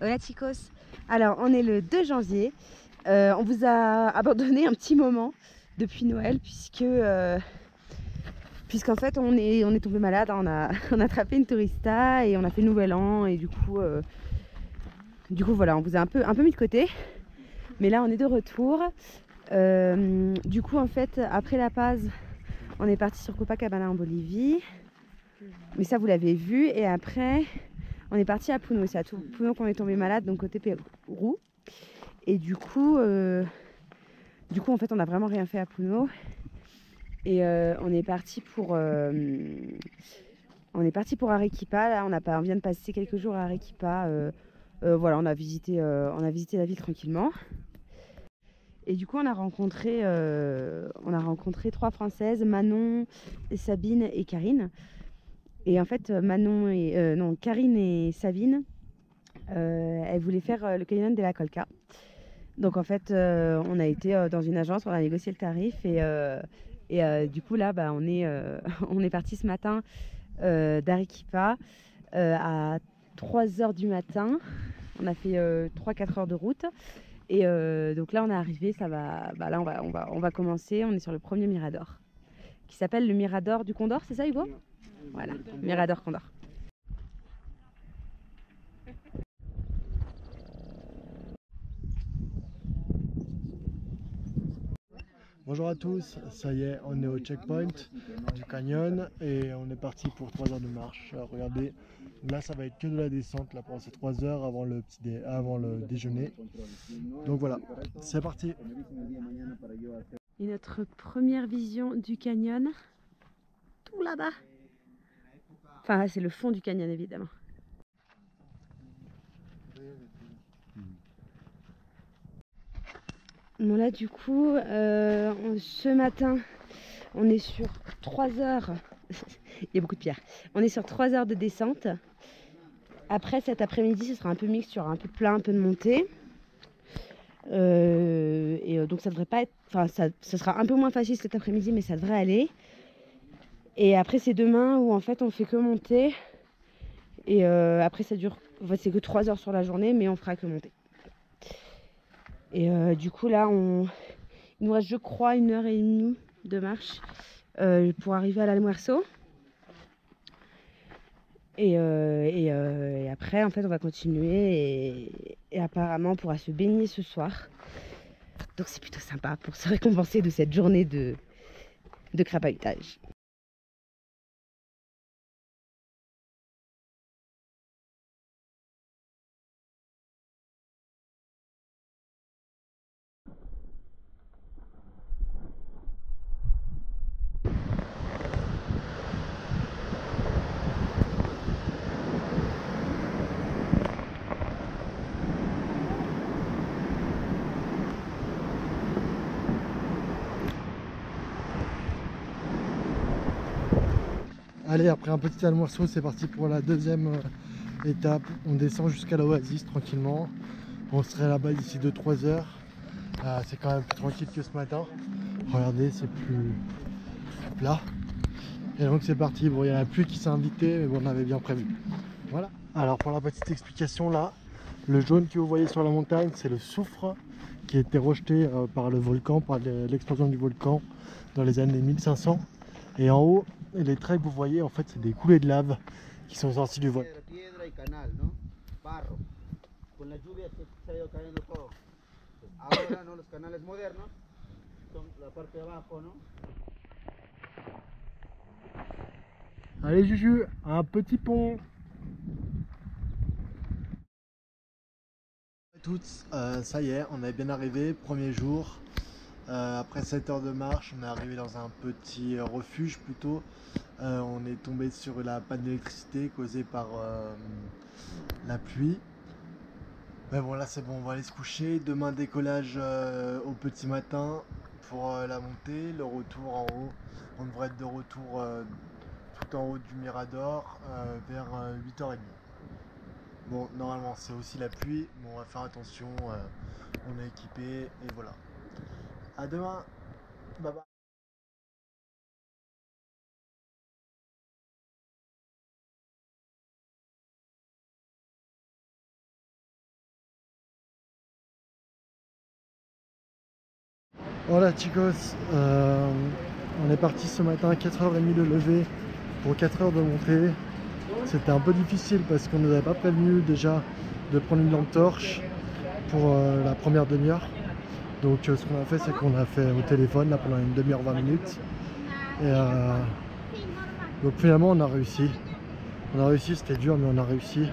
Hola chicos. Alors on est le 2 janvier. Euh, on vous a abandonné un petit moment depuis Noël puisque euh, puisqu'en fait on est, tombé malade, on a, on a attrapé une tourista et on a fait le nouvel an. Et du coup euh, du coup voilà on vous a un peu, un peu mis de côté. Mais là on est de retour. Du coup en fait après La Paz on est parti sur Copacabana en Bolivie. Mais ça vous l'avez vu. Et après on est parti à Puno c'est à tout Puno qu'on est tombé malade donc côté Pérou. Et du coup euh, du coup en fait on n'a vraiment rien fait à Puno. Et euh, on est parti pour euh, on est parti pour Arequipa. Là on, a pas, on vient de passer quelques jours à Arequipa. Voilà on a visité on a visité la ville tranquillement. Et du coup on a rencontré on a rencontré trois françaises Manon Sabine et Karine et en fait Manon et euh, non Karine et Sabine euh, elles voulaient faire euh, le canyon de la Colca. Donc en fait euh, on a été euh, dans une agence on a négocié le tarif et euh, et euh, du coup là bah, on est euh, on est parti ce matin euh, d'Arequipa euh, à 3 heures du matin. On a fait 3-4 heures de route. Et euh, donc là on est arrivé ça va bah, là on va on va on va commencer. On est sur le premier mirador qui s'appelle le mirador du Condor c'est ça Hugo? Voilà mirador Condor Bonjour à tous, ça y est, on est au checkpoint du canyon et on est parti pour 3 heures de marche. Alors, regardez, là ça va être que de la descente là pendant ces 3 heures avant le, petit dé- avant le déjeuner. Donc voilà, c'est parti. et notre première vision du canyon tout là-bas enfin c'est le fond du canyon évidemment Bon là du coup, euh, ce matin, on est sur 3 heures. Il y a beaucoup de pierres. On est sur 3 heures de descente. Après cet après-midi, ce sera un peu mixte, il y un peu plein, un peu de montée. Euh, et euh, donc ça devrait pas être. Enfin, ça, ça sera un peu moins facile cet après-midi, mais ça devrait aller. Et après, c'est demain où en fait on fait que monter. Et euh, après, ça dure. C'est que 3 heures sur la journée, mais on fera que monter. Et euh, du coup, là, on... il nous reste, je crois, une heure et demie de marche euh, pour arriver à l'Almuerzo. Et, et après, en fait, on va continuer et, et apparemment, on pourra se baigner ce soir. Donc, c'est plutôt sympa pour se récompenser de cette journée de, de crapahutage. Allez, après un petit almuerzo, c'est parti pour la deuxième euh, étape. On descend jusqu'à l'oasis tranquillement. On serait là-bas d'ici 2-3 heures. Euh, c'est quand même plus tranquille que ce matin. Regardez, c'est plus, plat. Et donc c'est parti. Bon, il y a plus qui s'est invité, mais bon, on avait bien prévu. Voilà. Alors pour la petite explication là, le jaune que vous voyez sur la montagne, c'est le soufre qui a été rejeté euh, par le volcan, par le- l'explosion du volcan dans les années 1500. Et en haut, les traits que vous voyez, en fait, c'est des coulées de lave qui sont sorties du ¿no? Allez Juju, un petit pont à toutes, euh, ça y est, on est bien arrivé, premier jour. Euh, après 7 heures de marche, on est arrivé dans un petit refuge plutôt. Euh, on est tombé sur la panne d'électricité causée par euh, la pluie. Mais bon là c'est bon, on va aller se coucher. Demain décollage au petit matin pour la montée, le retour en haut. On devrait être de retour tout en haut du Mirador vers 8h30. Bon, normalement c'est aussi la pluie, mais on va faire attention, on est équipé et voilà. À demain. Bye bye. Voilà chicos, euh, on est parti ce matin à 4h30 de lever pour 4h de montée. C'était un peu difficile parce qu'on ne nous avait pas prévenu déjà de prendre une lampe torche pour euh, la première demi-heure. Donc euh, ce qu'on a fait c'est qu'on a fait au téléphone là, pendant une demi-heure 20 minutes. Et euh, donc finalement on a réussi. On a réussi, c'était dur mais on a réussi.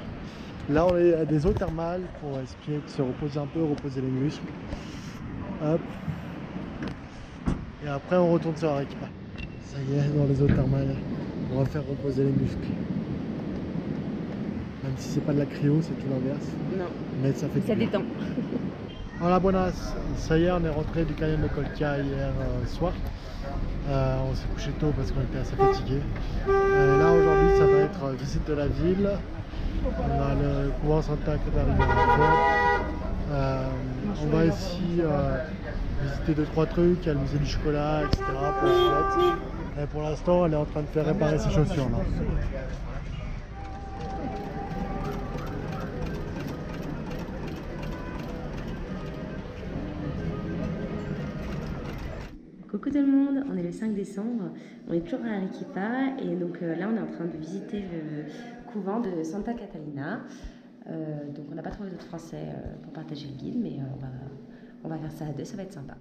Là on est à des eaux thermales pour essayer de se reposer un peu, reposer les muscles. Hop. Et après on retourne sur récupération. Ça y est, dans les eaux thermales, on va faire reposer les muscles. Même si c'est pas de la cryo, c'est tout l'inverse. Non, Mais ça fait ça détend. Voilà, buenas. Ça y est, on est rentré du canyon de Colca hier euh, soir. Euh, on s'est couché tôt parce qu'on était assez fatigué. là, aujourd'hui, ça va être euh, visite de la ville. On a le couvent Santa Catarina. Euh, on va ici euh, visiter deux trois trucs. Il y a le musée du chocolat, etc. Pour. Et pour l'instant, elle est en train de faire réparer ses chaussures. Coucou tout le monde, on est le 5 décembre, on est toujours à Arequipa et donc euh, là on est en train de visiter le couvent de Santa Catalina. Euh, donc on n'a pas trouvé d'autres français euh, pour partager le guide mais on, va, on va faire ça à deux, ça va être sympa.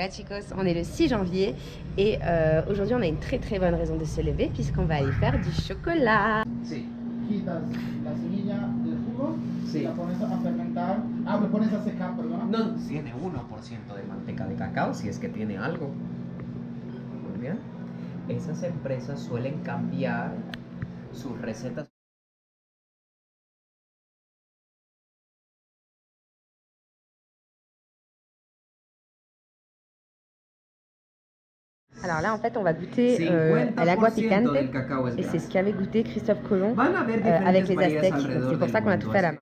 Voilà chicos, on est le 6 janvier et euh, aujourd'hui on a une très très bonne raison de se lever puisqu'on va aller faire du chocolat. Sí. Quitas la semilla del jugo, Sí. la pones a fermentar. Ah, lo pones a secar, perdón. No, tiene 1% de manteca de cacao, si es que tiene algo. Muy bien. Esas empresas suelen cambiar sus recetas. Alors là en fait on va goûter euh, à l'agua 50% picante et c'est ce qu'avait goûté Christophe Colomb euh, avec les Aztèques. C'est pour ça qu'on a tout fait à la main.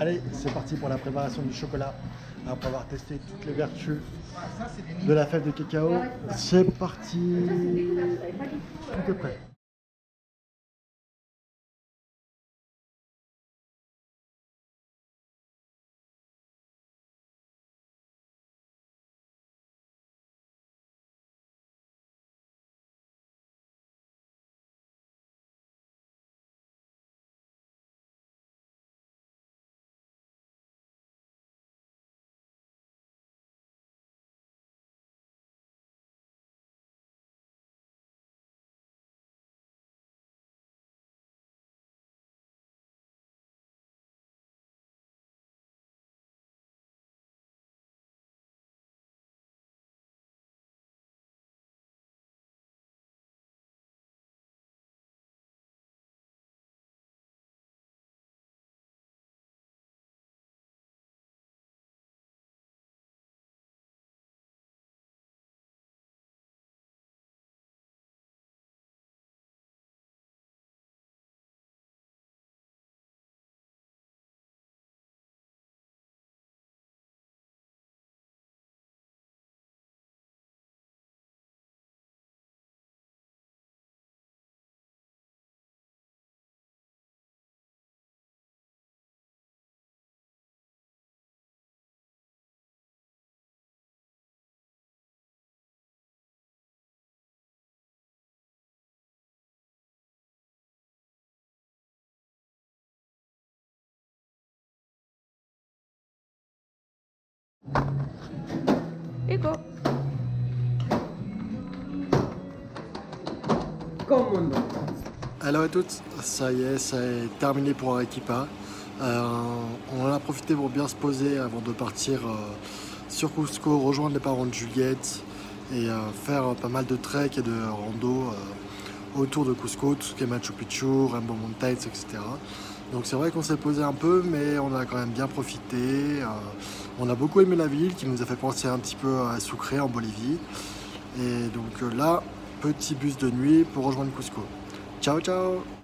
Allez, c'est parti pour la préparation du chocolat. Après avoir testé toutes les vertus de la fève de cacao, c'est parti. Tout est prêt. Écho ¿Cómo no? Hello à toutes, ça y est, ça est terminé pour Arequipa. Euh, on en a profité pour bien se poser avant de partir euh, sur Cusco, rejoindre les parents de Juliette et euh, faire pas mal de trek et de rando euh, autour de Cusco, tout ce qui est Machu Picchu, Rainbow Mountains, etc. Donc c'est vrai qu'on s'est posé un peu, mais on a quand même bien profité. euh, on a beaucoup aimé la ville, qui nous a fait penser un petit peu à Sucre en Bolivie. Et donc euh, là, petit bus de nuit pour rejoindre Cusco. Ciao ciao